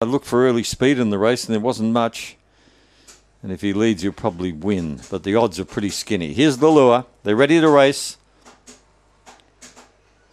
I looked for early speed in the race and there wasn't much. And if he leads, he'll probably win. But the odds are pretty skinny. Here's the lure. They're ready to race.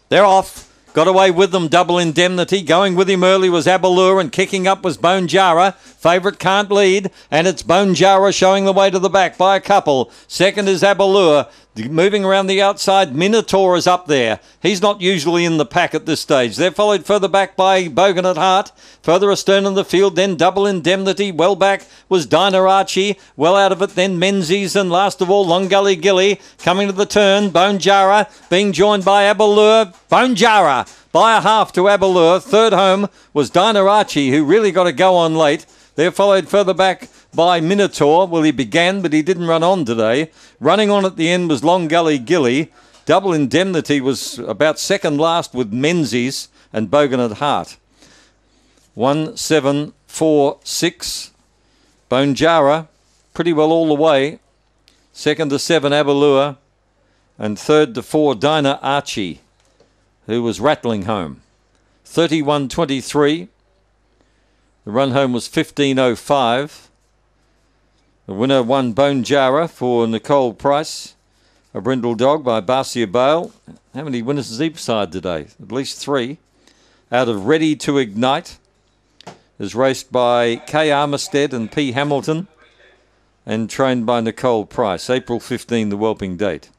They're off. Got away with them, double indemnity. Going with him early was Abalur and kicking up was Bone Jara. Favourite can't lead, and it's Bone Jara showing the way to the back by a couple. Second is Abalur. Moving around the outside, Minotaur is up there. He's not usually in the pack at this stage. They're followed further back by Bogan at Heart. Further astern in the field, then Double Indemnity. Well back was Diner Archie. Well out of it, then Menzies. And last of all, Long Gully Gilly. Coming to the turn, Bone Jara being joined by Abalur. Bone Jara by a half to Abalur. Third home was Archie, who really got to go on late. They're followed further back by Minotaur. Well, he began, but he didn't run on today. Running on at the end was Long Gully Gilly. Double Indemnity was about second last with Menzies and Bogan at Heart. One, seven, four, six. Bonjara, pretty well all the way. Second to seven, Abalua. And third to four, Dinah Archie, who was rattling home. 31 23. The run home was 15.05. The winner won Bone Jara for Nicole Price. A brindle dog by Barcia Bale. How many winners has each side today? At least three. Out of Ready to Ignite is raced by Kay Armistead and P. Hamilton and trained by Nicole Price. April 15, the whelping date.